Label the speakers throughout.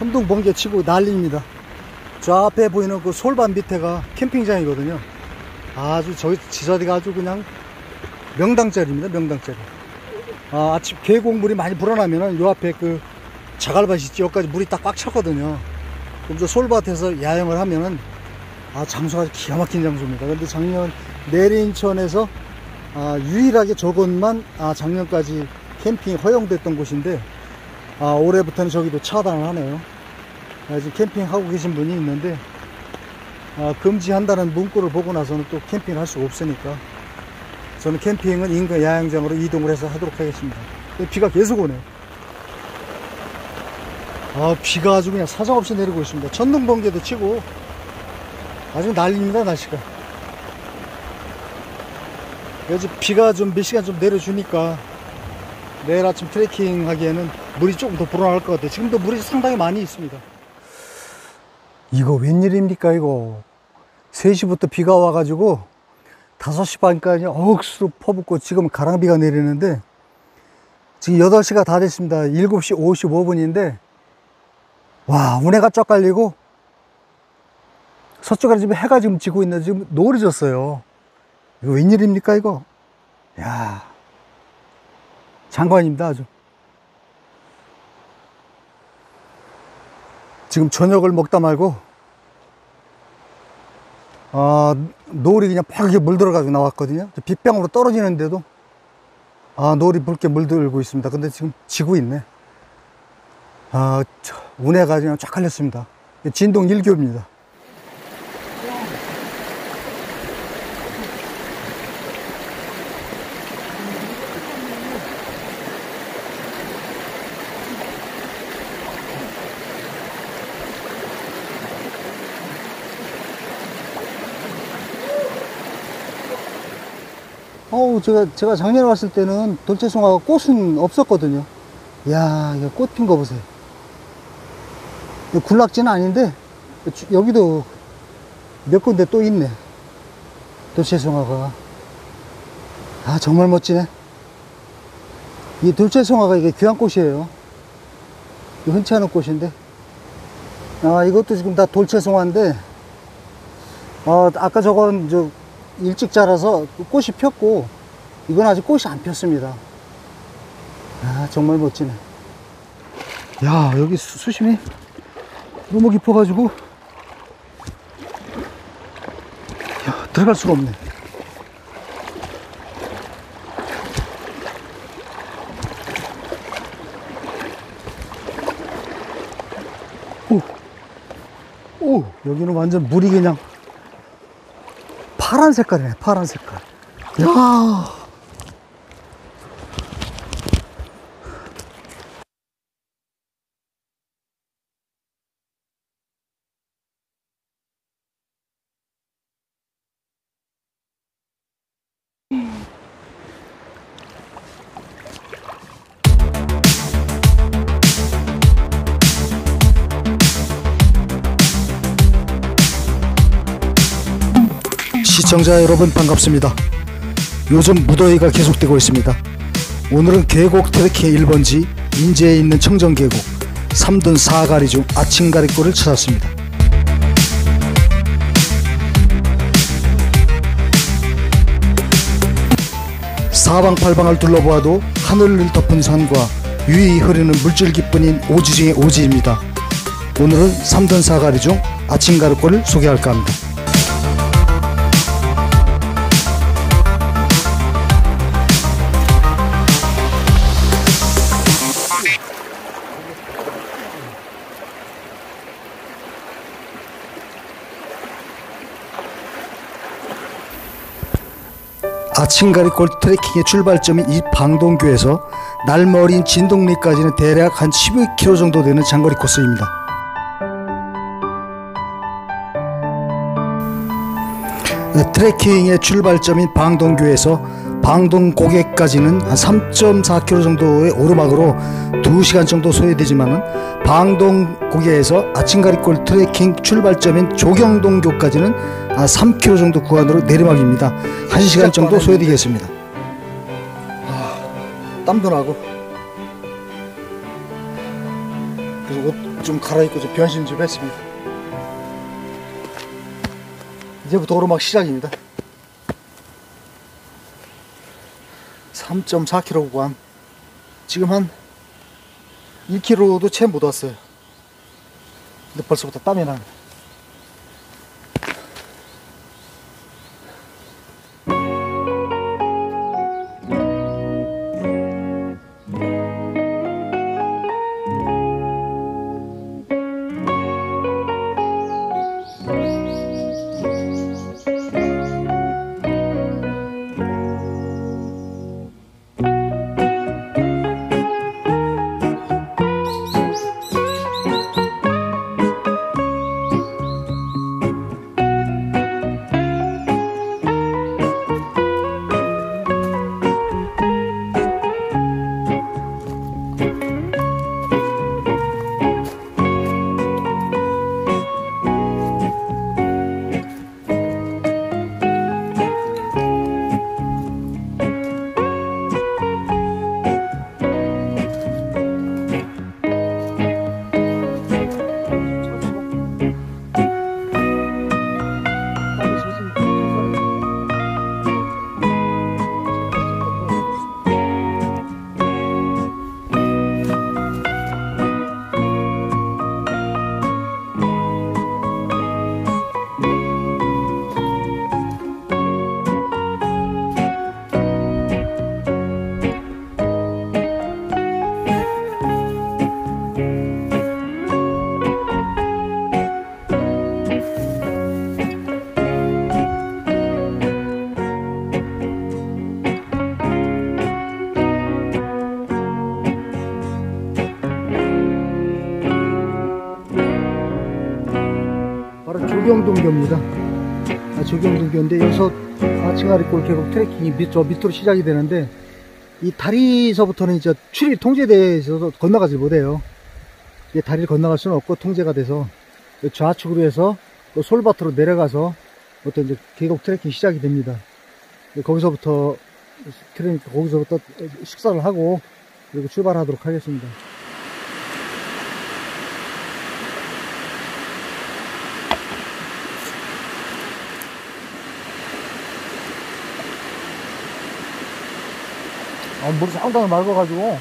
Speaker 1: 천둥 번개 치고 난리입니다. 저 앞에 보이는 그 솔밭 밑에가 캠핑장이거든요. 아주 저기 지사대가 아주 그냥 명당짜리입니다. 명당짜리. 아, 아침 계곡물이 많이 불어나면은 요 앞에 그 자갈밭이 있지 여기까지 물이 딱 꽉 찼거든요. 그럼 저 솔밭에서 야영을 하면은 아 장소가 기가 막힌 장소입니다. 근데 작년 내린천에서 아, 유일하게 저곳만 아, 작년까지 캠핑이 허용됐던 곳인데 아, 올해부터는 저기도 차단을 하네요. 아, 지금 캠핑하고 계신 분이 있는데 아, 금지한다는 문구를 보고 나서는 또 캠핑을 할 수가 없으니까 저는 캠핑은 인근 야영장으로 이동을 해서 하도록 하겠습니다. 비가 계속 오네요. 아, 비가 아주 그냥 사정없이 내리고 있습니다. 천둥 번개도 치고 아주 난립니다, 날씨가. 요즘 비가 좀 몇 시간 좀 내려주니까 내일 아침 트레킹 하기에는 물이 조금 더 불어날 것 같아요. 지금도 물이 상당히 많이 있습니다. 이거 웬일입니까, 이거. 3시부터 비가 와가지고 5시 반까지 억수로 퍼붓고 지금 가랑비가 내리는데 지금 8시가 다 됐습니다. 7시 55분인데 와, 운해가 쫙 깔리고 서쪽에 지금 해가 지금 지고 있는데 지금 노을이 졌어요. 이거 웬일입니까, 이거? 야 장관입니다, 아주. 지금 저녁을 먹다 말고, 아, 노을이 그냥 팍 물들어가지고 나왔거든요. 빗병으로 떨어지는데도, 아, 노을이 붉게 물들고 있습니다. 근데 지금 지고 있네. 아, 운해가 그냥 쫙 깔렸습니다. 진동 1교입니다. 어우, 제가, 제가 작년에 왔을 때는 돌체송화가 꽃은 없었거든요. 이야, 이거 꽃핀 거 보세요. 굴락지는 아닌데, 여기도 몇 군데 또 있네. 돌체송화가. 아, 정말 멋지네. 이 돌체송화가 이게 귀한 꽃이에요. 흔치 않은 꽃인데. 아, 이것도 지금 다 돌체송화인데, 어, 아까 저건 저 일찍 자라서 꽃이 폈고 이건 아직 꽃이 안 폈습니다. 아 정말 멋지네. 야 여기 수, 수심이 너무 깊어 가지고. 야 들어갈 수가 없네. 오, 오 여기는 완전 물이 그냥 파란 색깔이네, 파란 색깔. 야 시청자 여러분 반갑습니다. 요즘 무더위가 계속되고 있습니다. 오늘은 계곡 트레킹 1번지 인제에 있는 청정계곡 3둔 4가리 중 아침가리골을 찾았습니다. 사방팔방을 둘러보아도 하늘을 덮은 산과 유유히 흐르는 물줄기뿐인 오지 중의 오지입니다. 오늘은 3둔 4가리 중 아침가리골을 소개할까 합니다. 아침가리 골 트레킹의 출발점인 이 방동교에서 날머린 진동리까지는 대략 한 12km 정도 되는 장거리 코스입니다. 트레킹의 출발점인 방동교에서 방동 고개까지는 한 3.4km 정도의 오르막으로 2시간 정도 소요되지만 방동 고개에서 아침가리골 트레킹 출발점인 조경동교까지는 3km 정도 구간으로 내리막입니다. 1시간 정도 소요되겠습니다. 아, 땀도 나고 그래서 옷, 옷좀 갈아입고 좀 변신 좀 했습니다. 이제부터 오르막 시작입니다. 3.4km 구간. 지금 한 1km도 채 못 왔어요. 근데 벌써부터 땀이 나네. 조경동교입니다. 아, 조경동교인데 여기서 아치가리 골 계곡 트레킹이 밑, 저 밑으로 시작이 되는데 이 다리서부터는 이제 출입 있어서 건너가지 못해요. 이 다리를 건너갈 수는 없고 통제가 돼서 좌측으로 해서 또 솔밭으로 내려가서 어떤 이제 계곡 트레킹 시작이 됩니다. 거기서부터 트레 거기서부터 식사를 하고 그리고 출발하도록 하겠습니다. 아, 물이 상당히 맑아가지고.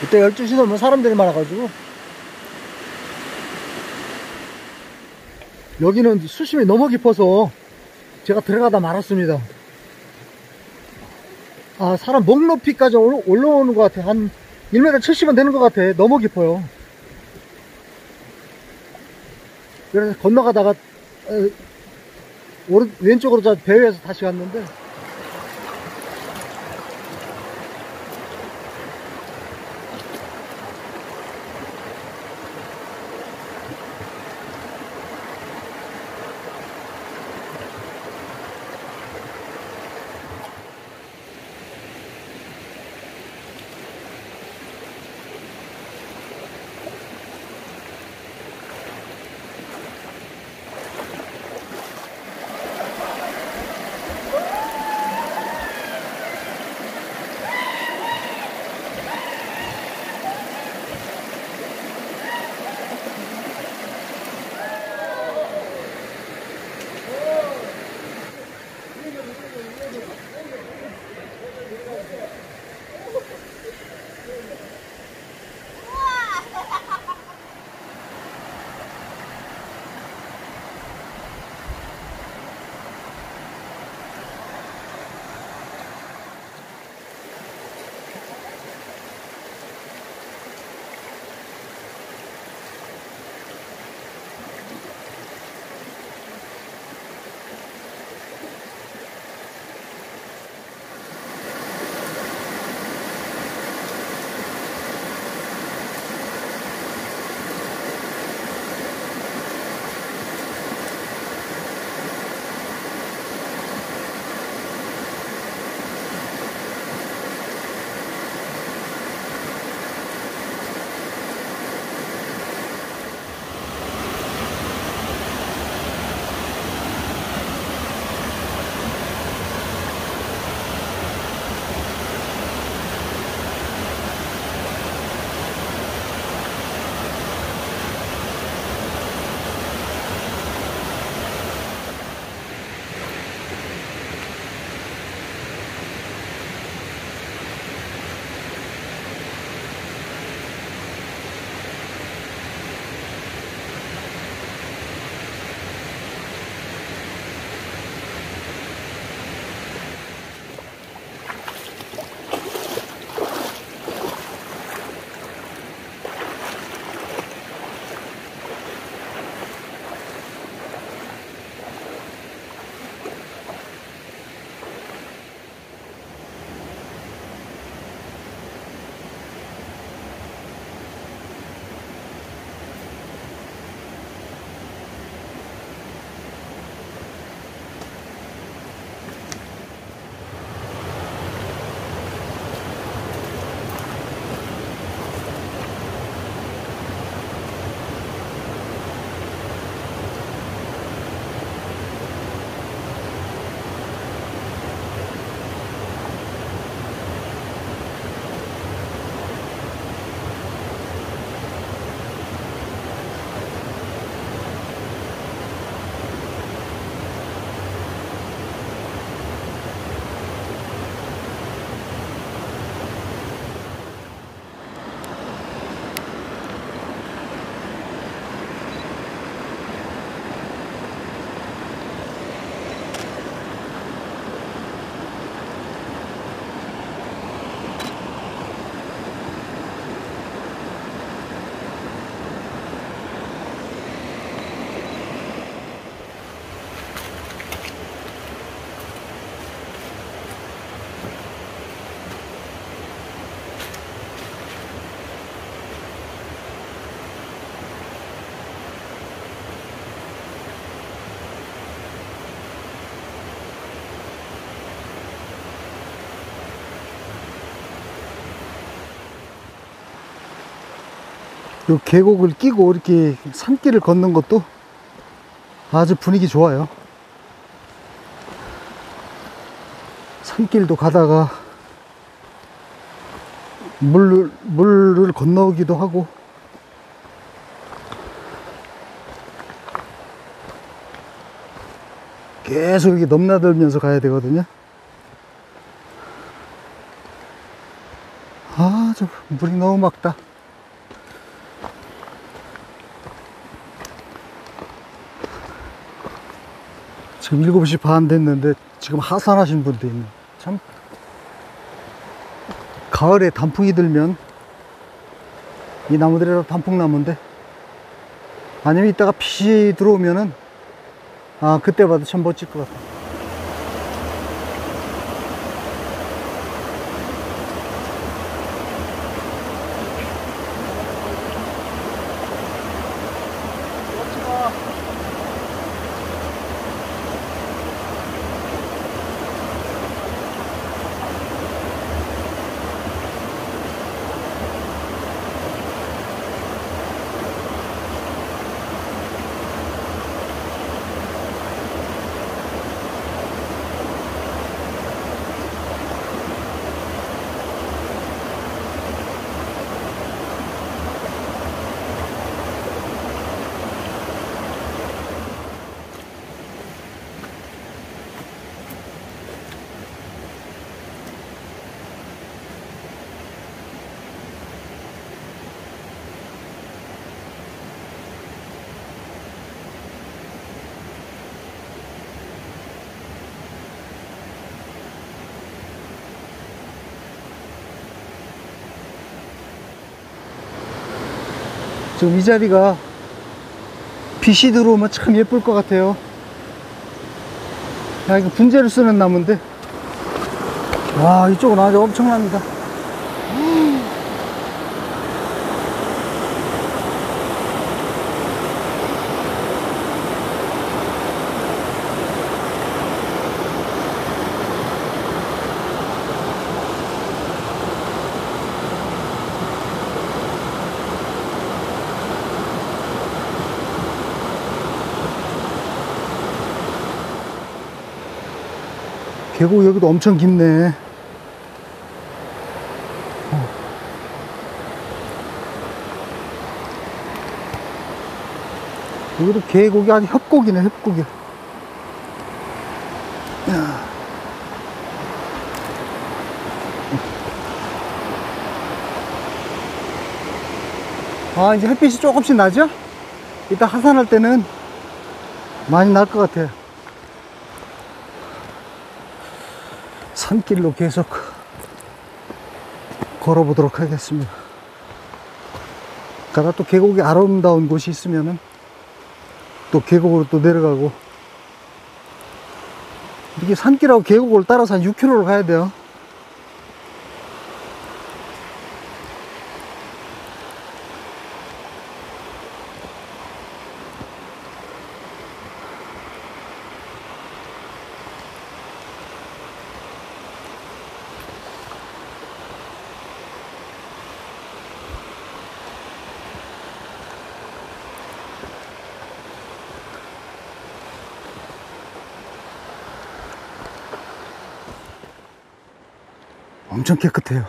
Speaker 1: 그때 12시 넘으면 사람들이 많아가지고. 여기는 수심이 너무 깊어서 제가 들어가다 말았습니다. 아, 사람 목 높이까지 올- 올라오는 것 같아. 한 1m 70은 되는 것 같아. 너무 깊어요. 그래서 건너가다가, 어, 오른, 왼쪽으로 저 배회에서 다시 갔는데, 요 계곡을 끼고 이렇게 산길을 걷는 것도 아주 분위기 좋아요. 산길도 가다가 물, 물을 건너기도 하고 계속 이렇게 넘나들면서 가야 되거든요. 아, 저 물이 너무 맑다. 지금 7시 반 됐는데 지금 하산하신 분도 있네. 참 가을에 단풍이 들면 이 나무들이 다 단풍나무인데 아니면 이따가 빛이 들어오면은 아 그때 봐도 참 멋질 것 같아. 지금 이 자리가 빛이 들어오면 참 예쁠 것 같아요. 야, 이거 분재를 쓰는 나무인데. 와, 이쪽은 아주 엄청납니다. 계곡 여기도 엄청 깊네. 어. 여기도 계곡이 아주 협곡이네, 협곡이. 야. 아, 이제 햇빛이 조금씩 나죠? 이따 하산할 때는 많이 날 것 같아요. 산길로 계속 걸어보도록 하겠습니다. 가다 또 계곡이 아름다운 곳이 있으면은 또 계곡으로 또 내려가고 이렇게 산길하고 계곡을 따라서 한 6km를 가야 돼요. 엄청 깨끗해요.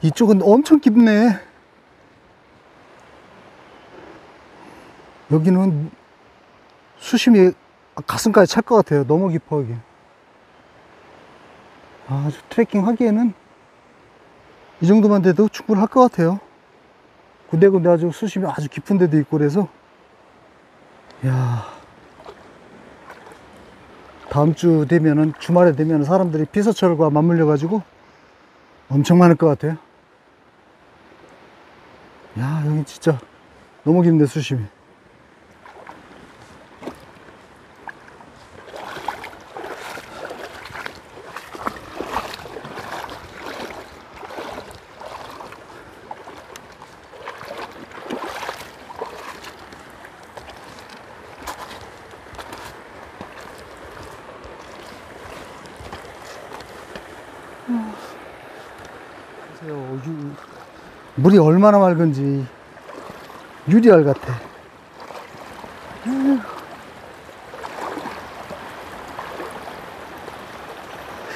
Speaker 1: 이쪽은 엄청 깊네. 여기는 수심이 가슴까지 찰 것 같아요. 너무 깊어, 여기. 아주 트레킹 하기에는 이 정도만 돼도 충분할 것 같아요. 군데군데 아주 수심이 아주 깊은 데도 있고 그래서, 야 다음 주 되면은, 주말에 되면 사람들이 피서철과 맞물려 가지고 엄청 많을 것 같아요. 야, 여기 진짜 너무 깊네, 수심이. 보세요. 유- 물이 얼마나 맑은지. 유리알 같아.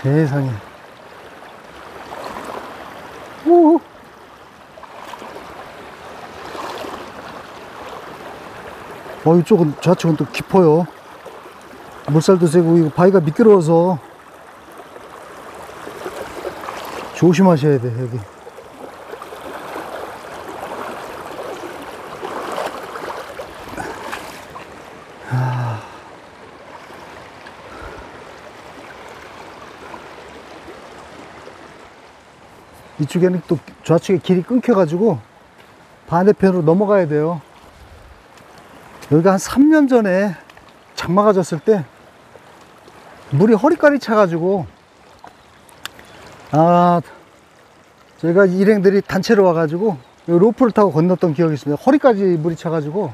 Speaker 1: 세상에. 오. 어, 이쪽은 좌측은 또 깊어요. 물살도 세고, 이거 바위가 미끄러워서 조심하셔야 돼, 여기. 이쪽에는 또 좌측에 길이 끊겨가지고 반대편으로 넘어가야 돼요. 여기가 한 3년 전에 장마가 졌을 때 물이 허리까지 차가지고 아 저희가 일행들이 단체로 와가지고 이 로프를 타고 건넜던 기억이 있습니다. 허리까지 물이 차가지고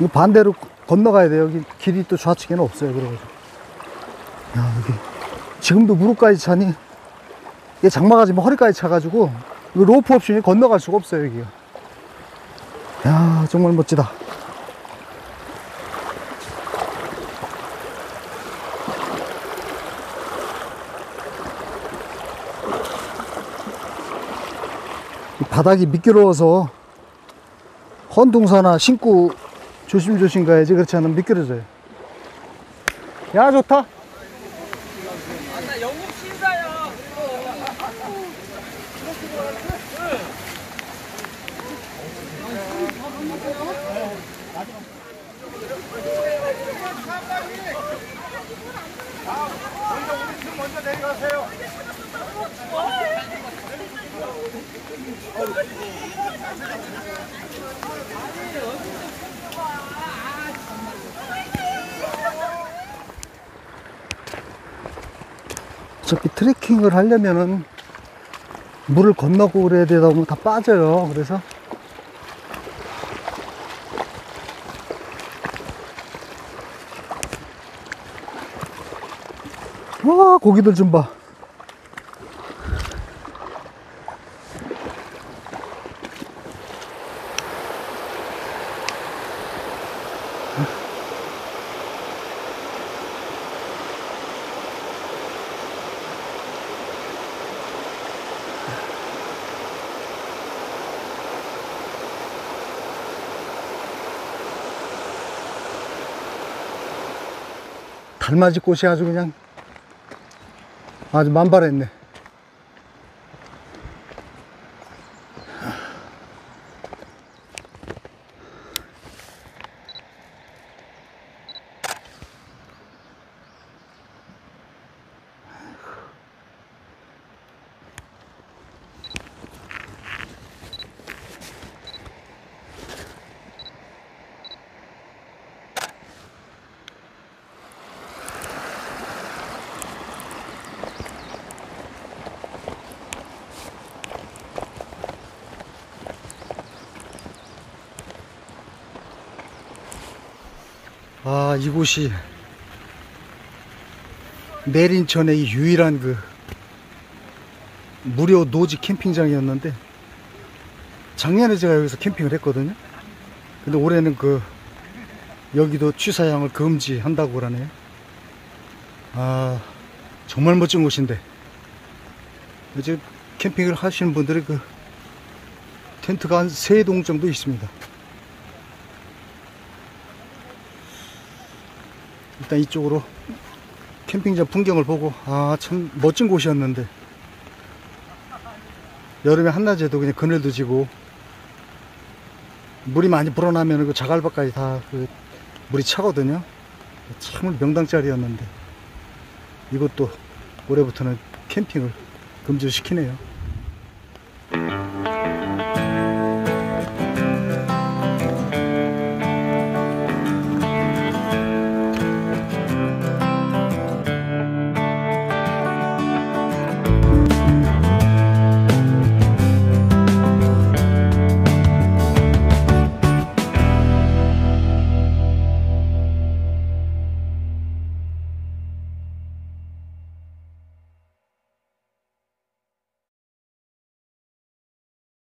Speaker 1: 이 반대로 건너가야 돼요. 여기 길이 또 좌측에는 없어요. 그래가지고 야 여기 지금도 무릎까지 차니 이게 장마가 지면 허리까지 차가지고 이 로프 없이 건너갈 수가 없어요 여기가. 야 정말 멋지다. 이 바닥이 미끄러워서 헌둥사나 신고 조심조심 가야지 그렇지 않으면 미끄러져요 야 좋다
Speaker 2: 나 영국 신사야.
Speaker 1: 어차피 트레킹을 하려면은 물을 건너고 그래야 되다 보면 다 빠져요. 그래서 와 고기들 좀 봐 달맞이 꽃이 아주 그냥 아주 만발했네. 아, 이곳이 내린천의 유일한 그 무료 노지 캠핑장이었는데 작년에 제가 여기서 캠핑을 했거든요. 근데 올해는 그 여기도 취사양을 금지한다고 그러네요. 아, 정말 멋진 곳인데 이제 캠핑을 하시는 분들이 그 텐트가 한 세 동 정도 있습니다. 일단 이쪽으로 캠핑장 풍경을 보고 아 참 멋진 곳이었는데. 여름에 한낮에도 그냥 그늘도 지고 물이 많이 불어나면 그 자갈밭까지 다 그 물이 차거든요. 참 명당 자리였는데. 이것도 올해부터는 캠핑을 금지시키네요